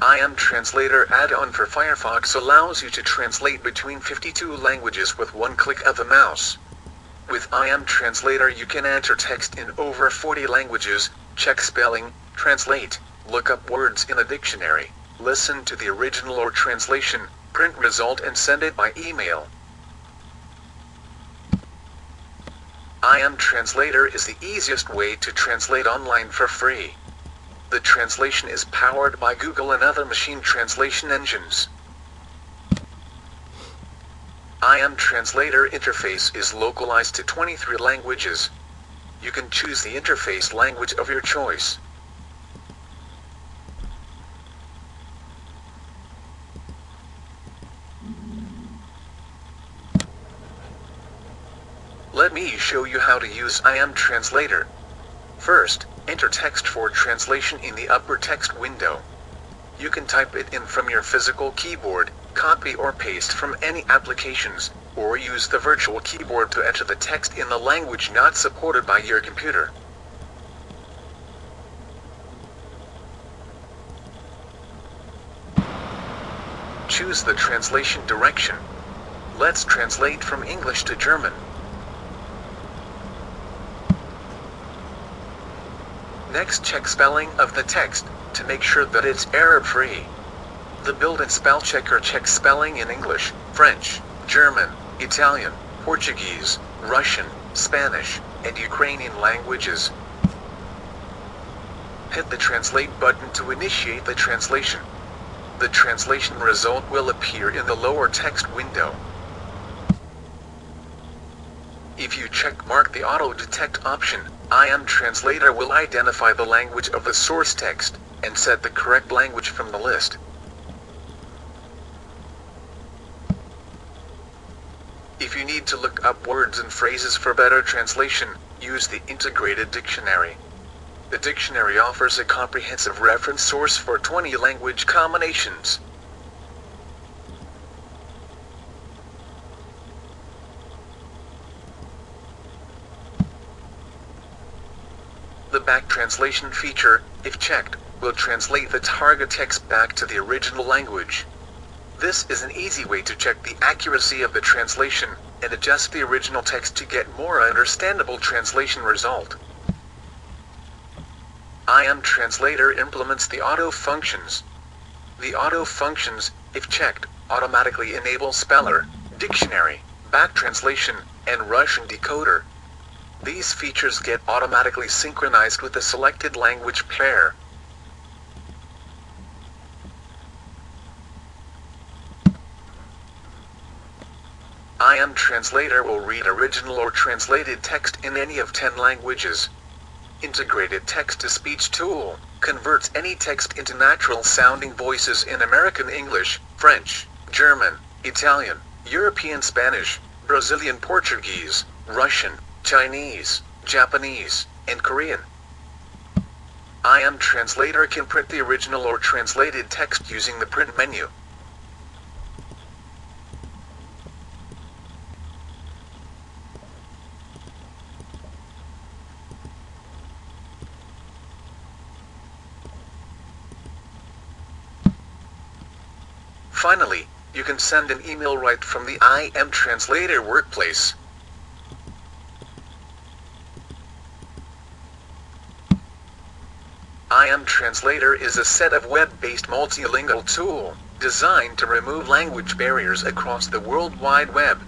ImTranslator add-on for Firefox allows you to translate between 52 languages with one click of the mouse. With ImTranslator you can enter text in over 40 languages, check spelling, translate, look up words in a dictionary, listen to the original or translation, print result and send it by email. ImTranslator is the easiest way to translate online for free. The translation is powered by Google and other machine translation engines. ImTranslator interface is localized to 23 languages. You can choose the interface language of your choice. Let me show you how to use ImTranslator. First, enter text for translation in the upper text window. You can type it in from your physical keyboard, copy or paste from any applications, or use the virtual keyboard to enter the text in the language not supported by your computer. Choose the translation direction. Let's translate from English to German. Next check spelling of the text, to make sure that it's error-free. The built-in spell checker checks spelling in English, French, German, Italian, Portuguese, Russian, Spanish, and Ukrainian languages. Hit the translate button to initiate the translation. The translation result will appear in the lower text window. If you check mark the auto detect option, ImTranslator will identify the language of the source text and set the correct language from the list. If you need to look up words and phrases for better translation, use the integrated dictionary. The dictionary offers a comprehensive reference source for 20 language combinations. The back translation feature, if checked, will translate the target text back to the original language. This is an easy way to check the accuracy of the translation and adjust the original text to get more understandable translation result. ImTranslator implements the auto functions. The auto functions, if checked, automatically enable speller, dictionary, back translation, and Russian decoder. These features get automatically synchronized with the selected language pair. ImTranslator will read original or translated text in any of 10 languages. Integrated Text-to-Speech Tool converts any text into natural-sounding voices in American English, French, German, Italian, European Spanish, Brazilian Portuguese, Russian, Chinese, Japanese, and Korean. ImTranslator can print the original or translated text using the print menu. Finally, you can send an email right from the ImTranslator workplace. ImTranslator is a set of web-based multilingual tool designed to remove language barriers across the World Wide Web.